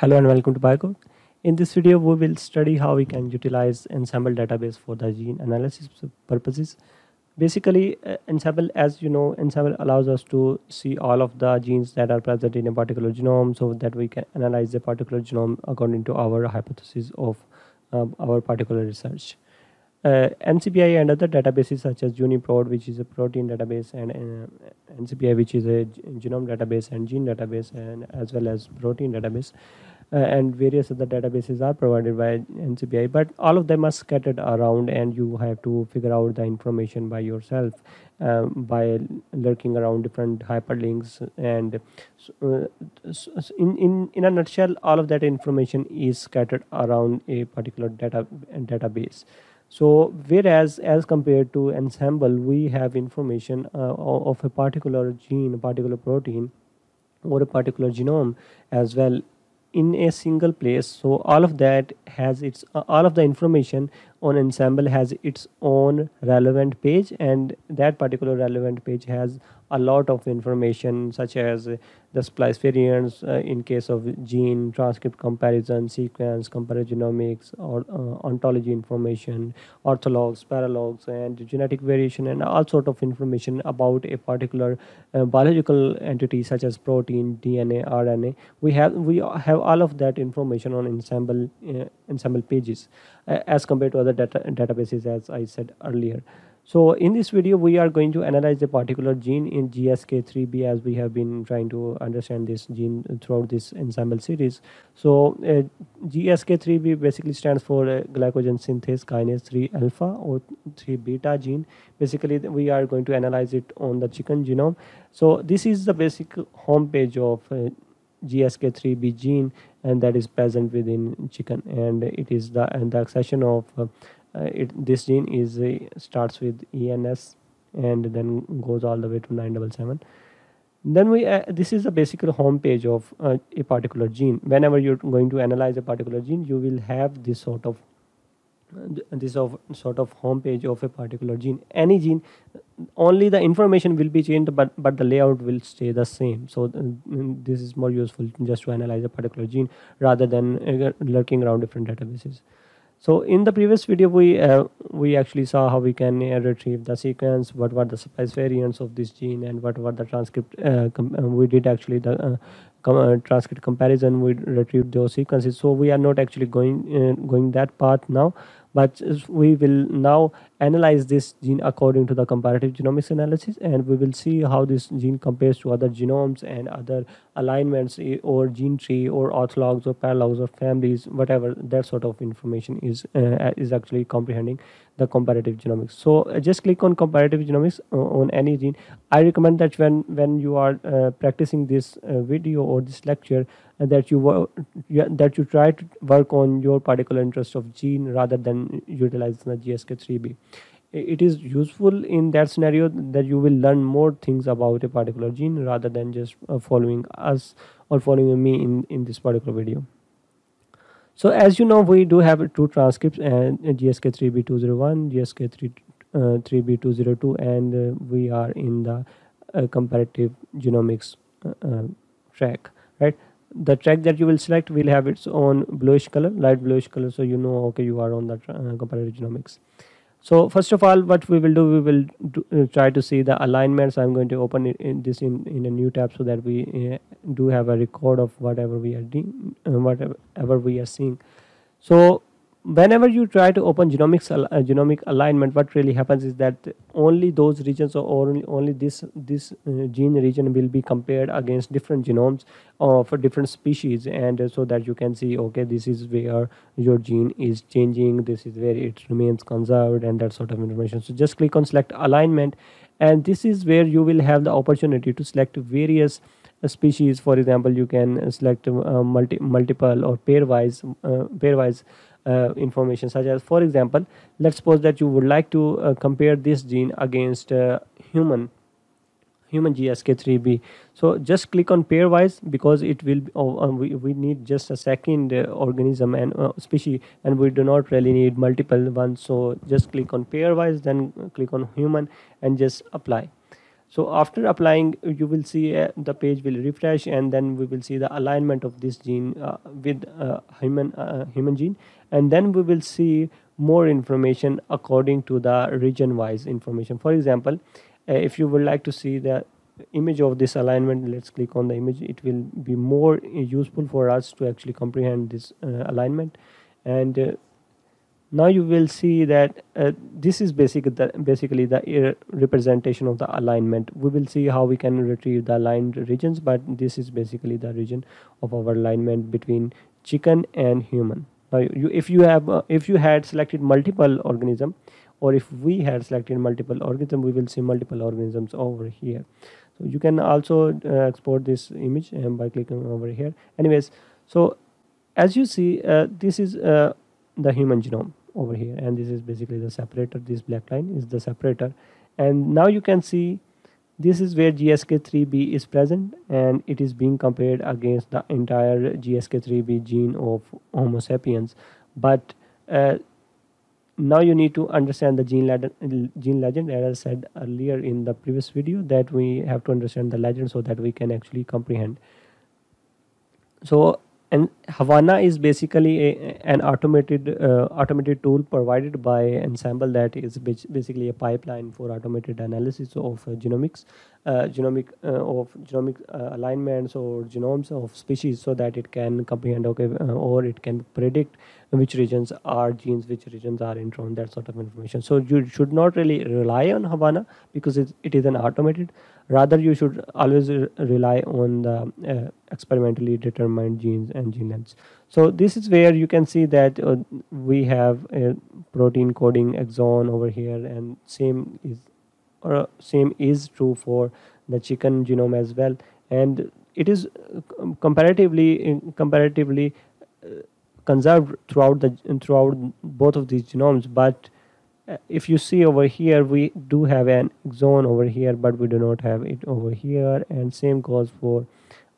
Hello and welcome to Biocode. In this video, we will study how we can utilize Ensembl database for the gene analysis purposes. Basically, uh, Ensembl, as you know, Ensembl allows us to see all of the genes that are present in a particular genome so that we can analyze the particular genome according to our hypothesis of uh, our particular research. Uh, NCBI and other databases such as UniProt, which is a protein database, and uh, NCBI, which is a genome database and gene database, and as well as protein database, uh, and various other databases are provided by NCBI. But all of them are scattered around, and you have to figure out the information by yourself um, by lurking around different hyperlinks. And uh, in in in a nutshell, all of that information is scattered around a particular data database. So whereas as compared to Ensembl, we have information uh, of a particular gene, a particular protein, or a particular genome as well in a single place. So all of that has its uh, all of the information on ensemble has its own relevant page, and that particular relevant page has a lot of information such as the splice variants uh, in case of gene transcript comparison sequence comparagenomics or uh, ontology information orthologs paralogs and genetic variation and all sort of information about a particular uh, biological entity such as protein dna rna we have we have all of that information on Ensembl uh, Ensembl pages uh, as compared to other data databases as i said earlier so in this video, we are going to analyze a particular gene in GSK3B as we have been trying to understand this gene throughout this Ensembl series. So uh, GSK3B basically stands for uh, glycogen synthase kinase 3 alpha or 3 beta gene. Basically, we are going to analyze it on the chicken genome. So this is the basic homepage of uh, GSK3B gene and that is present within chicken and it is the, and the accession of uh, it this gene is uh, starts with ENS and then goes all the way to 977 then we uh, this is the basic home page of uh, a particular gene. Whenever you're going to analyze a particular gene you will have this sort of uh, this of sort of home page of a particular gene. Any gene only the information will be changed but but the layout will stay the same. So uh, this is more useful just to analyze a particular gene rather than lurking around different databases so in the previous video, we uh, we actually saw how we can uh, retrieve the sequence, what were the splice variants of this gene, and what were the transcript. Uh, uh we did actually the uh, uh, transcript comparison. We retrieved those sequences. So we are not actually going going that path now, but we will now analyze this gene according to the comparative genomics analysis and we will see how this gene compares to other genomes and other alignments eh, or gene tree or orthologs or paralogs or families whatever that sort of information is uh, is actually comprehending the comparative genomics. So uh, just click on comparative genomics on any gene. I recommend that when when you are uh, practicing this video or this lecture that you that you try to work on your particular interest of gene rather than utilizing the GSK3B. It is useful in that scenario that you will learn more things about a particular gene rather than just uh, following us or following me in, in this particular video. So as you know, we do have two transcripts and uh, GSK3B201, GSK3B202, uh, and uh, we are in the uh, comparative genomics uh, uh, track, right? The track that you will select will have its own bluish color light bluish color so you know okay you are on the uh, comparative genomics. So first of all what we will do we will do, uh, try to see the alignments i'm going to open it in this in, in a new tab so that we uh, do have a record of whatever we are doing uh, whatever we are seeing. So whenever you try to open genomics uh, genomic alignment what really happens is that only those regions or only, only this this uh, gene region will be compared against different genomes uh, for different species. And uh, so that you can see okay this is where your gene is changing this is where it remains conserved and that sort of information. So just click on select alignment and this is where you will have the opportunity to select various uh, species. For example you can select uh, multi multiple or pairwise pairwise uh, information such as for example let's suppose that you would like to uh, compare this gene against uh, human human GSK3B. So just click on pairwise because it will be, oh, uh, we, we need just a second uh, organism and uh, species and we do not really need multiple ones. So just click on pairwise then click on human and just apply. So after applying you will see uh, the page will refresh and then we will see the alignment of this gene uh, with uh, human uh, human gene. And then we will see more information according to the region wise information. For example uh, if you would like to see the image of this alignment let's click on the image. It will be more useful for us to actually comprehend this uh, alignment. And uh, now you will see that uh, this is basic the, basically the representation of the alignment. We will see how we can retrieve the aligned regions but this is basically the region of our alignment between chicken and human. Now you, if you have uh, if you had selected multiple organism or if we had selected multiple organism we will see multiple organisms over here. So you can also uh, export this image um, by clicking over here. Anyways so as you see uh, this is uh, the human genome over here. And this is basically the separator. This black line is the separator. And now you can see this is where GSK3B is present. And it is being compared against the entire GSK3B gene of Homo sapiens. But uh, now you need to understand the gene legend, gene legend. As I said earlier in the previous video that we have to understand the legend so that we can actually comprehend. So and Havana is basically a, an automated uh, automated tool provided by Ensembl that is basically a pipeline for automated analysis of uh, genomics, uh, genomic uh, of genomic uh, alignments or genomes of species, so that it can comprehend okay, uh, or it can predict which regions are genes, which regions are intron, that sort of information. So you should not really rely on Havana because it, it is an automated. Rather you should always rely on the uh, experimentally determined genes and gene lengths so this is where you can see that uh, we have a protein coding exon over here and same is or uh, same is true for the chicken genome as well. And it is uh, comparatively comparatively uh, conserved throughout the throughout both of these genomes but uh, if you see over here we do have an exon over here but we do not have it over here and same goes for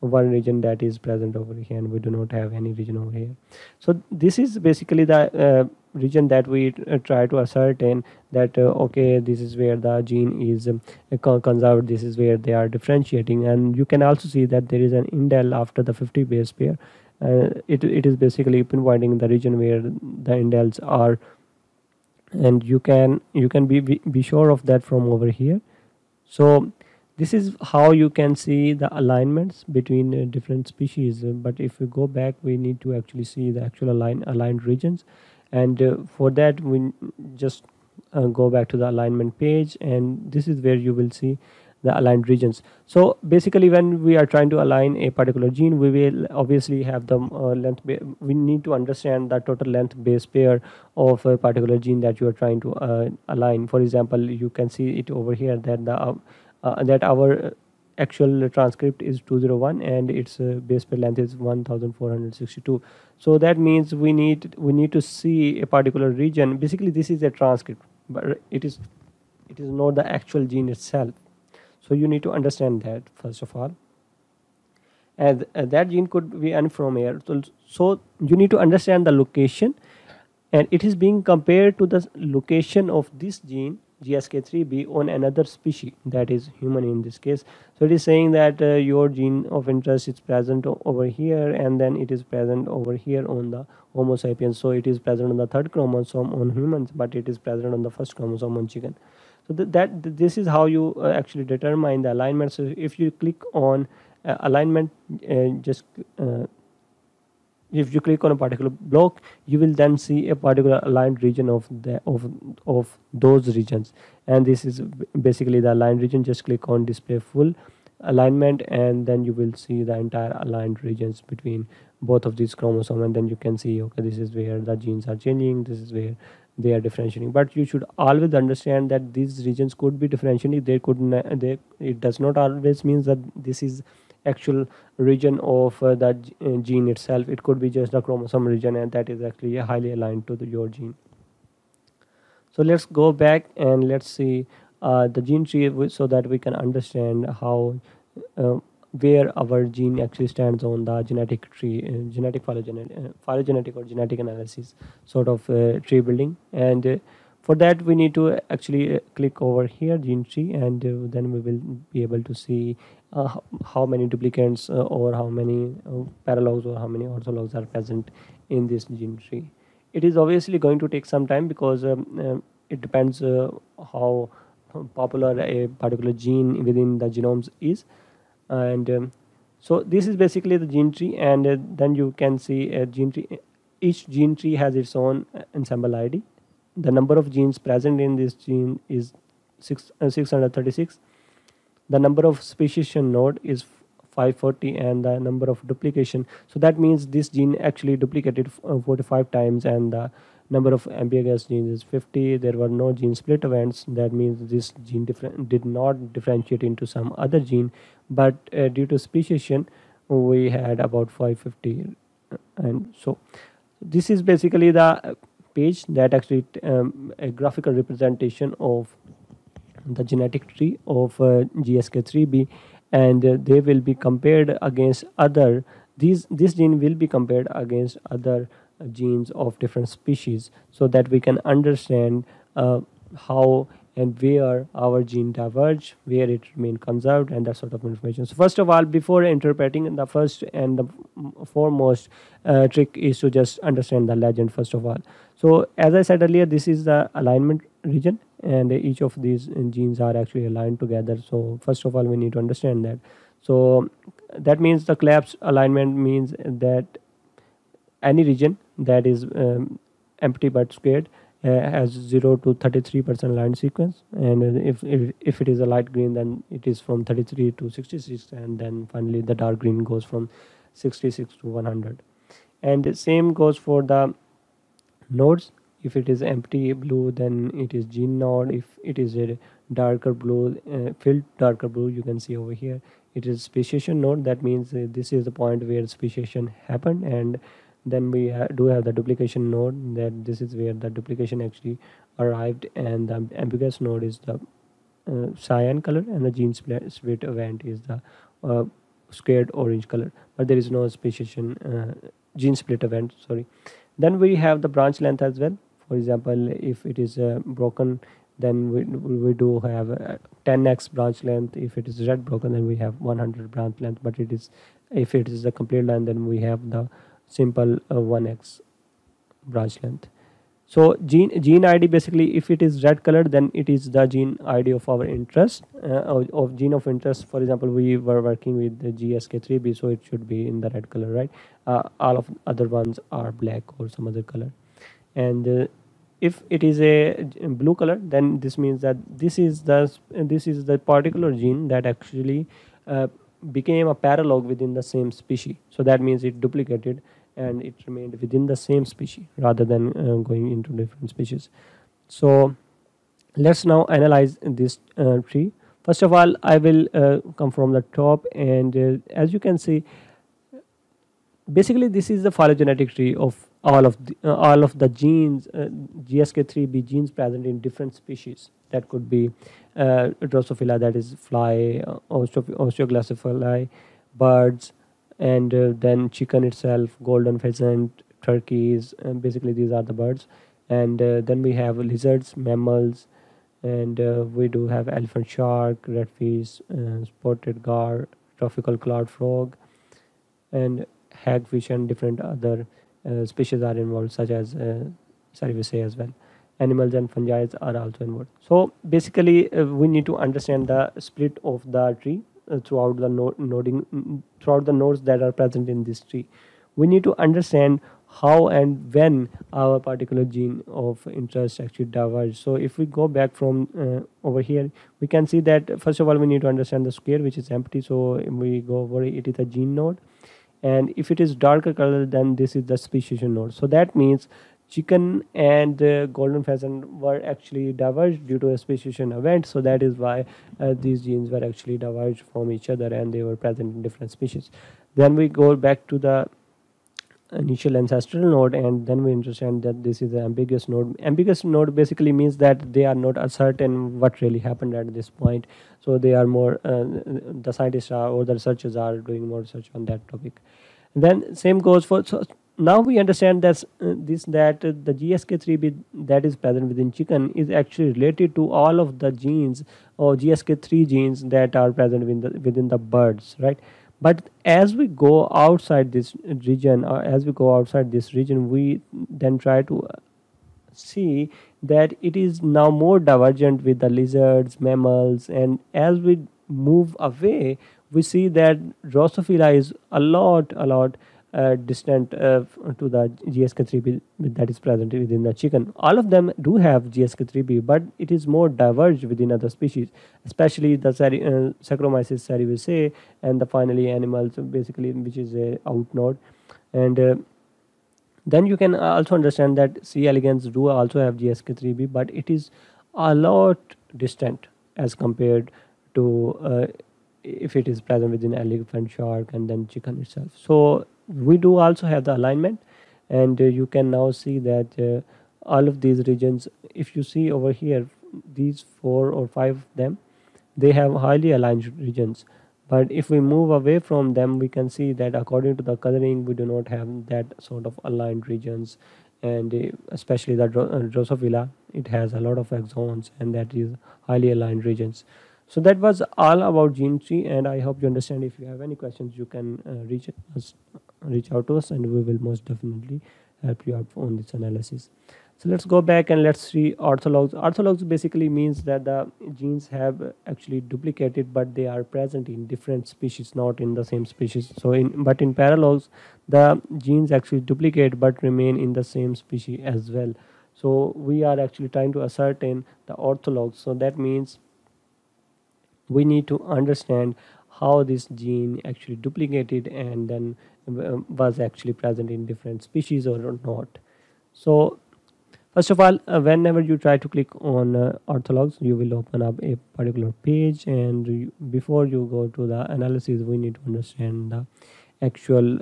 one region that is present over here and we do not have any region over here. So this is basically the uh, region that we uh, try to ascertain that uh, okay this is where the gene is um, conserved this is where they are differentiating and you can also see that there is an indel after the 50 base pair uh, it, it is basically pinpointing the region where the indels are. And you can you can be, be, be sure of that from over here. So this is how you can see the alignments between uh, different species. Uh, but if we go back we need to actually see the actual align aligned regions. And uh, for that we just uh, go back to the alignment page. And this is where you will see the aligned regions. So basically when we are trying to align a particular gene, we will obviously have the uh, length, we need to understand the total length base pair of a particular gene that you are trying to uh, align. For example, you can see it over here that the uh, uh that our actual transcript is 201 and its uh, base pair length is 1462 so that means we need we need to see a particular region basically this is a transcript but it is it is not the actual gene itself so you need to understand that first of all and uh, that gene could be n from here so, so you need to understand the location and it is being compared to the location of this gene GSK3B on another species that is human in this case. So it is saying that uh, your gene of interest is present over here and then it is present over here on the Homo sapiens. So it is present on the third chromosome on humans but it is present on the first chromosome on chicken so th that th this is how you uh, actually determine the alignment. So if you click on uh, alignment uh, just uh, if you click on a particular block you will then see a particular aligned region of the of of those regions. And this is basically the aligned region. Just click on display full alignment and then you will see the entire aligned regions between both of these chromosomes. And then you can see okay this is where the genes are changing. This is where they are differentiating. But you should always understand that these regions could be differentiating. They could they it does not always means that this is actual region of uh, that uh, gene itself. It could be just the chromosome region and that is actually highly aligned to the, your gene. So let's go back and let's see uh, the gene tree so that we can understand how uh, where our gene actually stands on the genetic tree, uh, genetic phylogenetic, uh, phylogenetic or genetic analysis sort of uh, tree building. And uh, for that we need to actually click over here gene tree and then we will be able to see how many duplicates or how many paralogs or how many orthologs are present in this gene tree it is obviously going to take some time because um, it depends how popular a particular gene within the genomes is and um, so this is basically the gene tree and uh, then you can see a gene tree each gene tree has its own uh, Ensembl id the number of genes present in this gene is six, uh, 636 the number of speciation node is 540 and the number of duplication. So that means this gene actually duplicated uh, 45 times and the number of ambiguous genes is 50 there were no gene split events. That means this gene did not differentiate into some other gene. But uh, due to speciation we had about 550 and so this is basically the page that actually um, a graphical representation of the genetic tree of uh, GSK3B and uh, they will be compared against other these this gene will be compared against other genes of different species so that we can understand uh, how and where our gene diverge, where it remain conserved and that sort of information. So first of all, before interpreting the first and the foremost uh, trick is to just understand the legend first of all. So as I said earlier, this is the alignment region and each of these genes are actually aligned together. So first of all, we need to understand that. So that means the collapse alignment means that any region that is um, empty but squared uh, has 0 to 33 percent line sequence. And if, if if it is a light green then it is from 33 to 66 and then finally the dark green goes from 66 to 100 and the same goes for the nodes. If it is empty blue then it is gene node. If it is a darker blue uh, filled darker blue you can see over here it is speciation node. That means uh, this is the point where speciation happened and then we ha do have the duplication node that this is where the duplication actually arrived and the ambiguous node is the uh, cyan color and the gene split event is the uh, squared orange color. But there is no speciation uh, gene split event sorry. Then we have the branch length as well. For example if it is uh, broken then we, we do have 10x branch length. If it is red broken then we have 100 branch length. But it is if it is a complete line then we have the simple uh, 1x branch length. So gene gene id basically if it is red colored then it is the gene id of our interest uh, of, of, gene of interest. For example we were working with the gsk3b so it should be in the red color right? Uh, all of other ones are black or some other color. And uh, if it is a blue color then this means that this is the this is the particular gene that actually uh, became a paralog within the same species. So that means it duplicated and it remained within the same species rather than uh, going into different species. So let's now analyze this uh, tree. First of all i will uh, come from the top and uh, as you can see basically this is the phylogenetic tree of all of the, uh, all of the genes uh, gsk3b genes present in different species. That could be drosophila that is fly osteoglossophylla birds and uh, then chicken itself golden pheasant turkeys basically these are the birds. And uh, then we have lizards mammals and uh, we do have elephant shark redfish uh, spotted gar tropical clawed frog and hagfish and different other species are involved such as uh, say as well. Animals and fungi are also involved. So basically uh, we need to understand the split of the tree Uh, throughout the noding mm, mm, throughout the nodes that are present in this tree. We need to understand how and when our particular gene of interest actually diverge. So if we go back from uh, over here we can see that first of all we need to understand the square which is empty. So we go over it is a gene node. And if it is darker color then this is the speciation node. So that means chicken and uh, golden pheasant were actually diverged due to a speciation event. So that is why uh, these genes were actually diverged from each other and they were present in different species. Then we go back to the initial ancestral node and then we understand that this is the ambiguous node. Ambiguous node basically means that they are not certain what really happened at this point. So they are more uh, the scientists are or the researchers are doing more research on that topic. And then same goes for so now we understand that uh, this that uh, the GSK3B that is present within chicken is actually related to all of the genes or GSK3 genes that are present within the, within the birds, right? But as we go outside this region, or as we go outside this region, we then try to uh, see that it is now more divergent with the lizards, mammals, and as we move away, we see that Drosophila is a lot, a lot uh, distant uh, to the GSK3B that is present within the chicken. All of them do have GSK3B, but it is more diverged within other species, especially the uh, Saccharomyces cerevisiae and the finally animals, basically, which is a out node. And uh, then you can also understand that C. elegans do also have GSK3B, but it is a lot distant as compared to uh, if it is present within elephant, shark, and then chicken itself. So we do also have the alignment, and uh, you can now see that uh, all of these regions, if you see over here, these four or five of them, they have highly aligned regions. But if we move away from them, we can see that according to the coloring, we do not have that sort of aligned regions. And uh, especially the Drosophila, it has a lot of exons and that is highly aligned regions. So that was all about gene tree, and I hope you understand. If you have any questions, you can uh, reach us, reach out to us, and we will most definitely help you out on this analysis. So let's go back and let's see orthologs. Orthologs basically means that the genes have actually duplicated, but they are present in different species, not in the same species. So in but in paralogs, the genes actually duplicate but remain in the same species as well. So we are actually trying to ascertain the orthologs. So that means we need to understand how this gene actually duplicated and then uh, was actually present in different species or not. So first of all uh, whenever you try to click on uh, orthologs you will open up a particular page and you, before you go to the analysis we need to understand the actual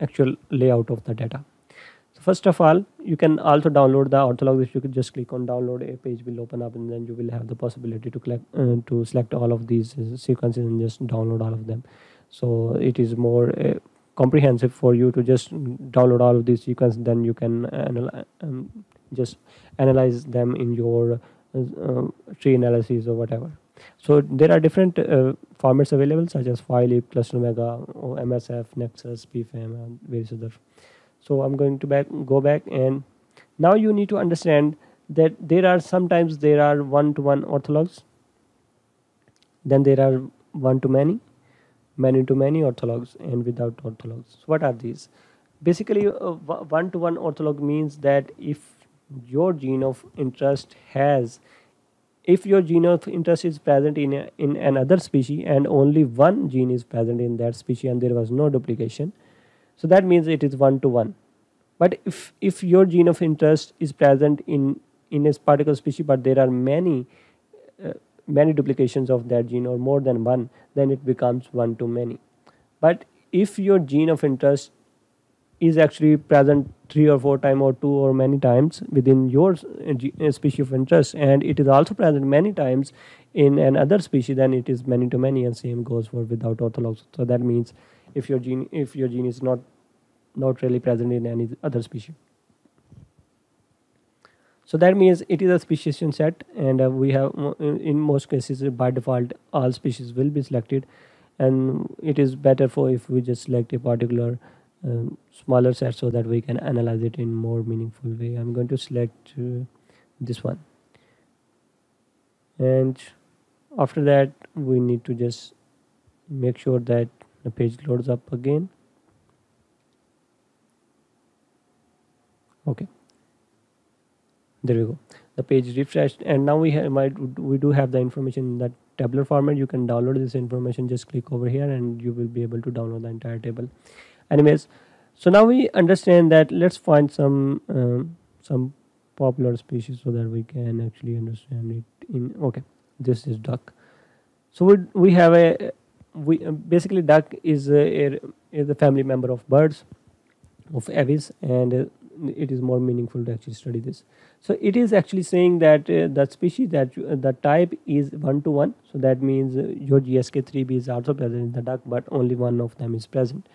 actual layout of the data first of all you can also download the ortholog you could just click on download a page will open up and then you will have the possibility to collect uh, to select all of these uh, sequences and just download all of them. So it is more uh, comprehensive for you to just download all of these sequences. Then you can um, just analyze them in your uh, tree analysis or whatever. So there are different uh, formats available such as file, Clustal Omega msf nexus pfm and various other so i'm going to back go back and now you need to understand that there are sometimes there are one to one orthologs then there are one to many many to many orthologs and without orthologs. What are these? Basically one to one ortholog means that if your gene of interest has if your gene of interest is present in a, in another species and only one gene is present in that species and there was no duplication so that means it is one to one. But if if your gene of interest is present in in a particular species but there are many uh, many duplications of that gene or more than one then it becomes one to many. But if your gene of interest is actually present three or four times or two or many times within your uh, uh, species of interest and it is also present many times in another species then it is many to many and same goes for without orthologs. So that means if your gene if your gene is not not really present in any other species. So that means it is a speciation set and uh, we have in most cases by default all species will be selected and it is better for if we just select a particular um, smaller set so that we can analyze it in more meaningful way. I'm going to select uh, this one. And after that we need to just make sure that the page loads up again. Okay. There we go. The page refreshed and now we have we do have the information in that tabular format. You can download this information. Just click over here and you will be able to download the entire table. Anyways so now we understand that let's find some um, some popular species so that we can actually understand it in okay this is duck. So we, we have a we basically duck is a, is a family member of birds of aves and uh, it is more meaningful to actually study this. So it is actually saying that uh, the species that uh, the type is one to one. So that means uh, your gsk3b is also present in the duck but only one of them is present.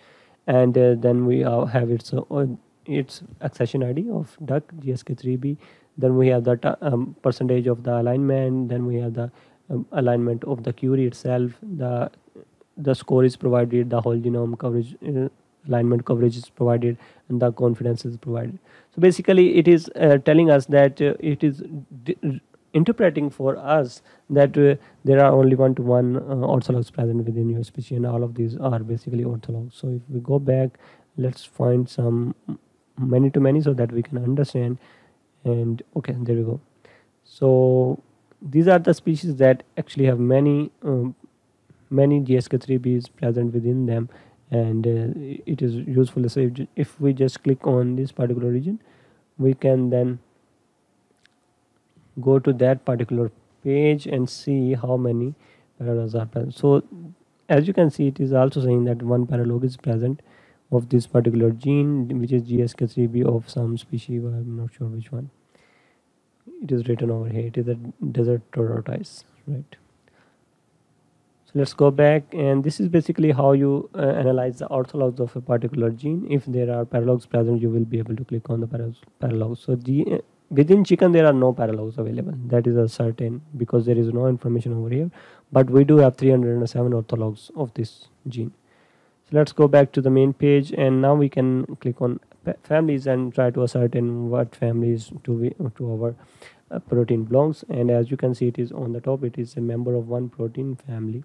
And uh, then we uh, have its uh, its accession id of duck gsk3b then we have the um, percentage of the alignment. Then we have the um, alignment of the query itself the the score is provided the whole genome coverage uh, alignment coverage is provided and the confidence is provided. So basically it is uh, telling us that uh, it is interpreting for us that uh, there are only one to one uh, orthologs present within your species and all of these are basically orthologs. So if we go back let's find some many to many so that we can understand and okay there we go. So these are the species that actually have many um, many gsk3b is present within them and uh, it is useful. So if, if we just click on this particular region we can then go to that particular page and see how many paralogs are present. So as you can see it is also saying that one paralog is present of this particular gene which is gsk3b of some species i'm not sure which one. It is written over here. It is a desert tortoise right so let's go back and this is basically how you uh, analyze the orthologs of a particular gene. If there are paralogs present you will be able to click on the paralogs. So the, uh, within chicken there are no paralogs available. That is a certain because there is no information over here. But we do have 307 orthologs of this gene. So let's go back to the main page and now we can click on families and try to ascertain what families to we, to our uh, protein belongs. And as you can see it is on the top. It is a member of one protein family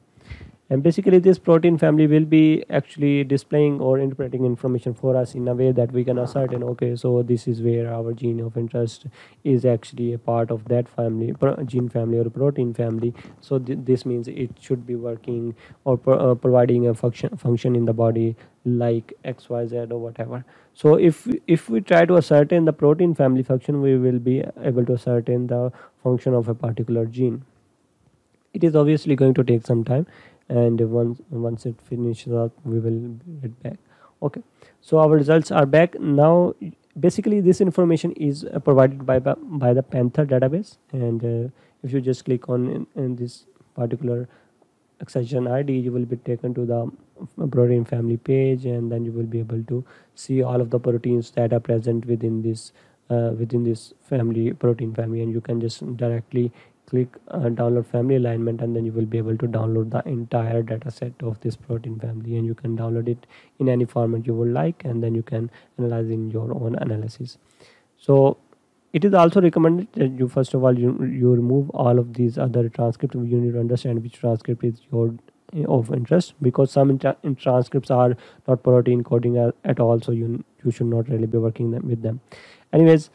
and basically this protein family will be actually displaying or interpreting information for us in a way that we can ascertain okay so this is where our gene of interest is actually a part of that family gene family or protein family. So th this means it should be working or pro uh, providing a function function in the body like xyz or whatever. So if if we try to ascertain the protein family function we will be able to ascertain the function of a particular gene it is obviously going to take some time and once once it finishes up we will get back. Okay. So our results are back. Now basically this information is uh, provided by by the panther database and uh, if you just click on in, in, this particular accession id you will be taken to the protein family page and then you will be able to see all of the proteins that are present within this uh, within this family protein family and you can just directly click uh, download family alignment and then you will be able to download the entire data set of this protein family. And you can download it in any format you would like and then you can analyze in your own analysis. So it is also recommended that you first of all you, you remove all of these other transcripts. You need to understand which transcript is your of interest because some in transcripts are not protein coding at all so you you should not really be working them with them. Anyways